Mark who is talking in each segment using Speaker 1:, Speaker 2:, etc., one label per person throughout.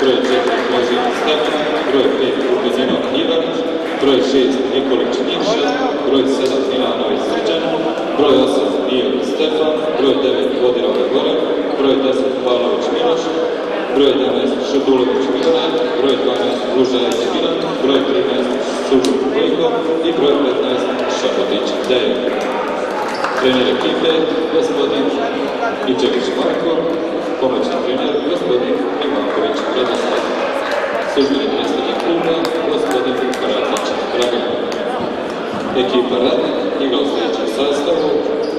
Speaker 1: broj 4 Blažin Stefan, broj 5 Ubezinov Ivan, broj 6 Nikolić Nikša, broj 7 Milanović Srđan, broj 8 Ivan Stefan, broj 9 Vodirova Goran, broj 10 Pavlović Miloš, broj 11 Šadulović Milana, broj 12 Lužajić Milan, broj 13 Sužuk Vojko. I broj 15 Šapotić Dejan. Trener ekipe, gospodin Ičević Marko, pomoćni trener, gospodin Ivanković Radoslav. Službeni predstavnik kluba, gospodin Karatić Dragan. Ekipa Radnik igra u sljedećem sastavu,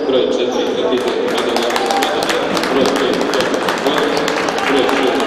Speaker 1: broj 4 kapitan Radovan Radomir, broj 5 Tomaš Bojan, broj 6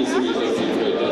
Speaker 1: Izi izlazi broj 10 Pavlović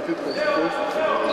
Speaker 2: partido.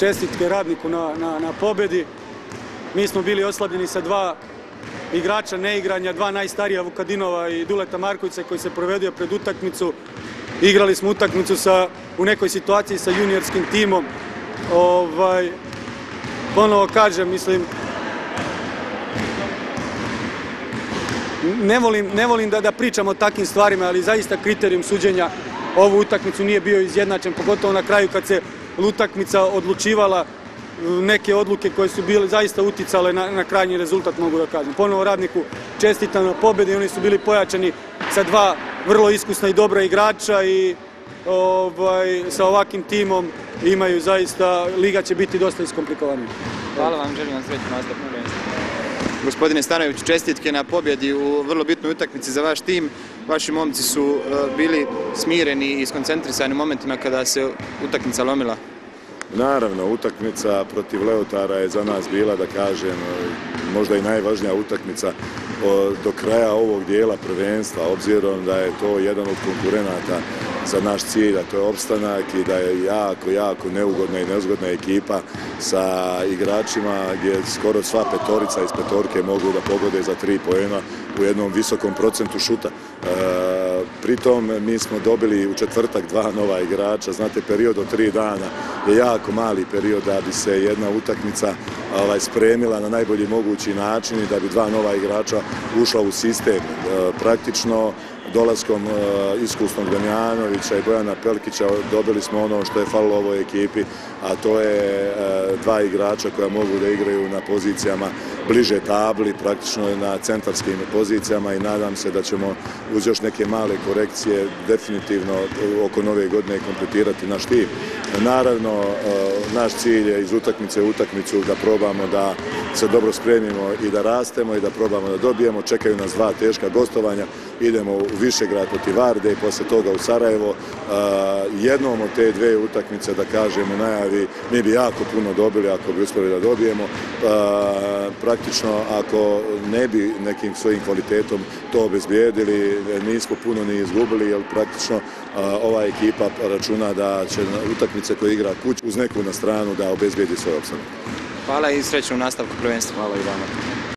Speaker 3: Čestitke radniku na, na, na pobjedi. Mi smo bili oslabljeni sa dva igrača neigranja, dva najstarija Vukadinova i Duleta Markovića koji se provedio pred utakmicu. Igrali smo utakmicu sa, u nekoj situaciji sa juniorskim timom. Ovaj, ponovo kažem, mislim, ne volim, ne volim da, da pričam o takvim stvarima, ali zaista kriterijum suđenja ovu utakmicu nije bio izjednačen, pogotovo na kraju kad se utakmica odlučivala neke odluke koje su bile zaista uticale na, na krajnji rezultat, mogu da kažem. Ponovo radniku čestitam na pobjedi, oni su bili pojačani sa dva vrlo iskusna i dobra igrača i ovaj, sa ovakvim timom imaju zaista, liga će biti dosta iskomplikovanija.
Speaker 2: Hvala vam, želim vam sreću nastavku prvenstva. Gospodine Stanović, čestitke na pobjedi u vrlo bitnoj utakmici za vaš tim. Vaši momci su e, bili smireni i skoncentrisani u momentima kada se utakmica lomila.
Speaker 4: Naravno, utakmica protiv Leotara je za nas bila, da kažem, možda i najvažnija utakmica o- do kraja ovog dijela prvenstva, obzirom da je to jedan od konkurenata za naš cilj, a to je opstanak i da je jako, jako neugodna i nezgodna ekipa sa igračima gdje skoro sva petorica iz petorke mogu da pogode za tri poena u jednom visokom procentu šuta. E, pritom mi smo dobili u četvrtak dva nova igrača, znate period od tri dana je jako mali period da bi se jedna utakmica ovaj, spremila na najbolji mogući način i da bi dva nova igrača ušla u sistem. E, praktično dolaskom e, iskusnog Damjanovića i Bojana Pelkića dobili smo ono što je falilo ovoj ekipi, a to je e, dva igrača koja mogu da igraju na pozicijama bliže tabli, praktično na centarskim pozicijama i nadam se da ćemo uz još neke male korekcije definitivno oko nove godine kompletirati naš tim. Naravno, e, naš cilj je iz utakmice u utakmicu da probamo da se dobro spremimo i da rastemo i da probamo da dobijemo. Čekaju nas dva teška gostovanja. Idemo u Višegrad protiv Varde i posle toga u Sarajevo. Jednom od te dve utakmice, da kažemo, najavi, mi bi jako puno dobili ako bi uspjeli da dobijemo. Praktično, ako ne bi nekim svojim kvalitetom to obezbijedili, nismo puno ni izgubili, jer praktično ova ekipa računa da će utakmice koje igra kuć uz neku na stranu da obezbijedi svoj opstanak.
Speaker 2: Hvala i sreću u nastavku prvenstva.
Speaker 4: Hvala i vama.